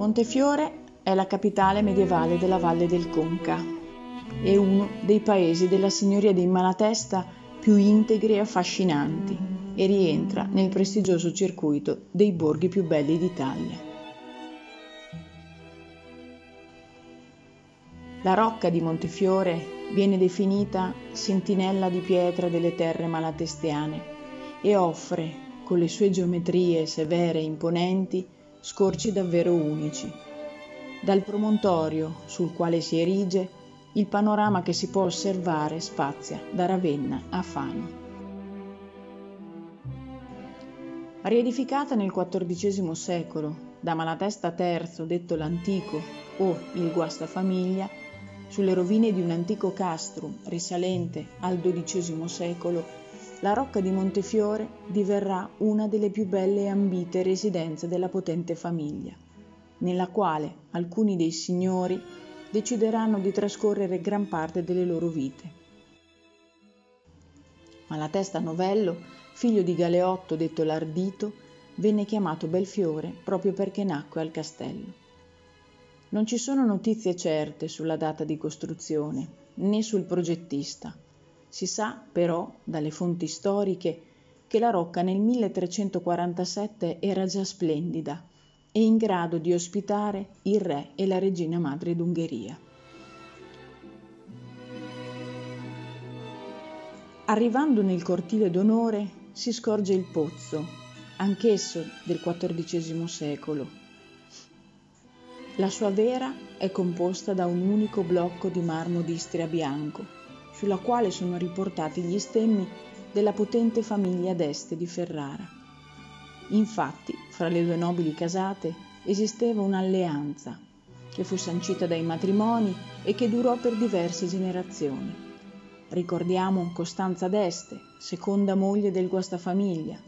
Montefiore è la capitale medievale della Valle del Conca e uno dei paesi della Signoria dei Malatesta più integri e affascinanti e rientra nel prestigioso circuito dei borghi più belli d'Italia. La rocca di Montefiore viene definita sentinella di pietra delle terre malatestiane e offre, con le sue geometrie severe e imponenti, scorci davvero unici. Dal promontorio sul quale si erige, il panorama che si può osservare spazia da Ravenna a Fano. Riedificata nel XIV secolo da Malatesta III, detto l'Antico o il Guastafamiglia, sulle rovine di un antico castrum risalente al XII secolo, la rocca di Montefiore diverrà una delle più belle e ambite residenze della potente famiglia, nella quale alcuni dei signori decideranno di trascorrere gran parte delle loro vite. Ma la testa Novello, figlio di Galeotto detto l'Ardito, venne chiamato Belfiore proprio perché nacque al castello. Non ci sono notizie certe sulla data di costruzione né sul progettista, si sa però dalle fonti storiche che la rocca nel 1347 era già splendida e in grado di ospitare il re e la regina madre d'Ungheria. Arrivando nel cortile d'onore si scorge il pozzo, anch'esso del XIV secolo. La sua vera è composta da un unico blocco di marmo d'Istria bianco, sulla quale sono riportati gli stemmi della potente famiglia d'Este di Ferrara. Infatti, fra le due nobili casate esisteva un'alleanza che fu sancita dai matrimoni e che durò per diverse generazioni. Ricordiamo Costanza d'Este, seconda moglie del guastafamiglia,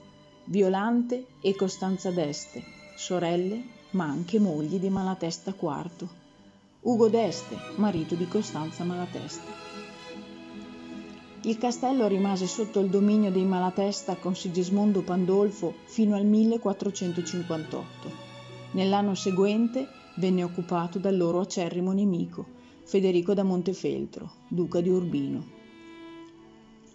Violante e Costanza d'Este, sorelle ma anche mogli di Malatesta IV, Ugo d'Este, marito di Costanza Malatesta. Il castello rimase sotto il dominio dei Malatesta con Sigismondo Pandolfo fino al 1458. Nell'anno seguente venne occupato dal loro acerrimo nemico, Federico da Montefeltro, duca di Urbino.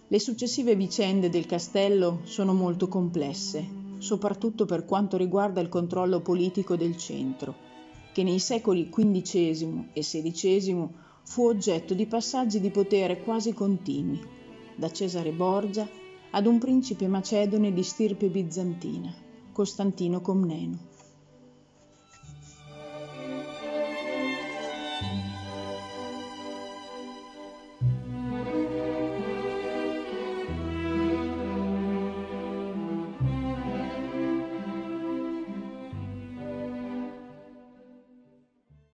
Le successive vicende del castello sono molto complesse, soprattutto per quanto riguarda il controllo politico del centro, che nei secoli XV e XVI fu oggetto di passaggi di potere quasi continui da Cesare Borgia ad un principe macedone di stirpe bizantina, Costantino Comneno.